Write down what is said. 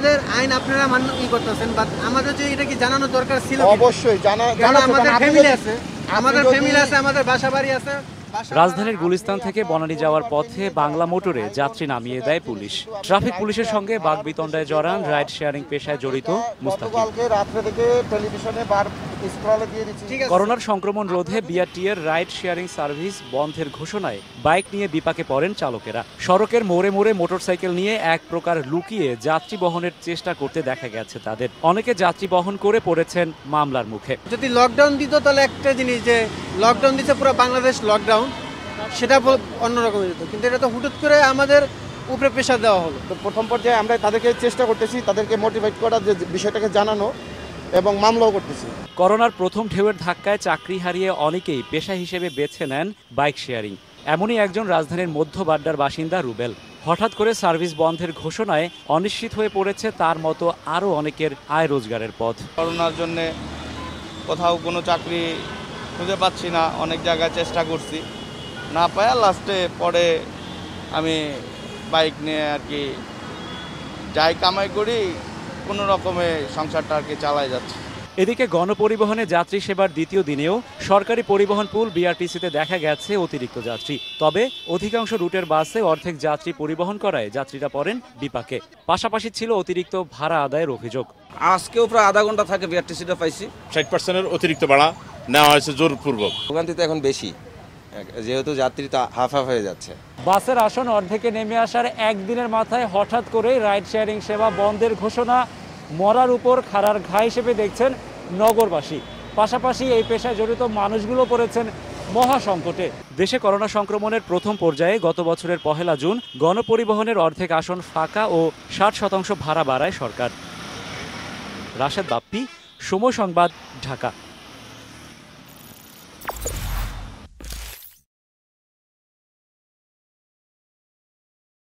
আমাদের আইন আপনারা মান্য ই করতেছেন বাট আমাদের যে এটা কি জানানো দরকার ছিল অবশ্যই জানা কারণ জানা তো, আমাদের ফ্যামিলি আছে আমাদের ফ্যামিলি আছে আমাদের বাসা বাড়ি আছে রাজধানীর গুলিস্তান থেকে বনানী যাওয়ার পথে বাংলা মোটরে যাত্রী নামিয়ে দেয় পুলিশ। ট্রাফিক পুলিশের সঙ্গে বাগবিতণ্ডায় জড়ান রাইড শেয়ারিং পেশায় জড়িত মুস্তাফিজ রাত্রে থেকে টেলিভিশনে বার স্ক্রলে দিয়ে দিচ্ছি ঠিক আছে। করোনার সংক্রমণ রোধে বিআরটি এর রাইড শেয়ারিং সার্ভিস বন্ধের ঘোষণায় বাইক নিয়ে বিপাকে পড়েন চালকেরা। সড়কের মোড়ে মোড়ে মোটরসাইকেল নিয়ে এক প্রকার লুকিয়ে যাত্রী বহনের চেষ্টা করতে দেখা গেছে তাদের। অনেকে যাত্রী বহন করে পড়েছেন মামলার মুখে। যদি লকডাউন দিত তাহলে একটা জিনিস যে লকডাউন দিচ্ছে পুরো বাংলাদেশ লকডাউন সেটা অন্যরকম হতো কিন্তু এটা তো হুটুট করে আমাদের উপরে প্রেশার দেওয়া হলো। তো প্রথম পর্যায়ে আমরা তাদেরকে চেষ্টা করতেছি তাদেরকে মোটিভেট করার যে বিষয়টাকে জানানো। এবং মামলাও করতেছি। করোনার প্রথম ঢেউয়ের ধাক্কায় চাকরি হারিয়ে অনেকেই পেশা হিসেবে বেছে নেন বাইক শেয়ারিং। এমনই একজন রাজধানীর মধ্য বাড্ডার বাসিন্দা রুবেল। হঠাৎ করে সার্ভিস বন্ধের ঘোষণায় অনিশ্চিত হয়ে পড়েছে তার মতো আরও অনেকের আয় রোজগারের পথ। করোনার জন্যে কোথাও কোনো চাকরি খুঁজে পাচ্ছি না অনেক জায়গায় চেষ্টা করছি। না পায়া লাস্টে পরে আমি বাইক নিয়ে আর কি যাই কামাই করি কোনো রকমে সংসারটা আর কি চালাই যাচ্ছে। এদিকে গণপরিবহনে যাত্রী সেবার দ্বিতীয় দিনেও সরকারি পরিবহন পুল বিআরটিসিতে দেখা গেছে অতিরিক্ত যাত্রী। তবে অধিকাংশ রুটের বাসে অর্ধেক যাত্রী পরিবহন করায় যাত্রীরা পড়েন বিপাকে। পাশাপাশি ছিল অতিরিক্ত ভাড়া আদায়ের অভিযোগ। আজকেও প্রায় আধা ঘণ্টা থাকে বিআরটিসিটা পাইছি। ষাট পার্সেন্টের অতিরিক্ত ভাড়া নেওয়া হয়েছে জোরপূর্বক। ভোগান্তি তো এখন বেশি। যেহেতু যাত্রী তো হাফ হাফ হয়ে যাচ্ছে। বাসের আসন অর্ধেকে নেমে আসার একদিনের মাথায় হঠাৎ করে রাইড শেয়ারিং সেবা বন্ধের ঘোষণা মরার উপর খাড়ার ঘা হিসেবে দেখছেন নগরবাসী। পাশাপাশি এই পেশায় জড়িত মানুষগুলো পড়েছেন মহা সংকটে দেশে করোনা সংক্রমণের প্রথম পর্যায়ে গত বছরের পহেলা জুন গণপরিবহনের অর্ধেক আসন ফাঁকা ও ষাট শতাংশ ভাড়া বাড়ায় সরকার। রাশেদ বাপ্পি, সময় সংবাদ, ঢাকা।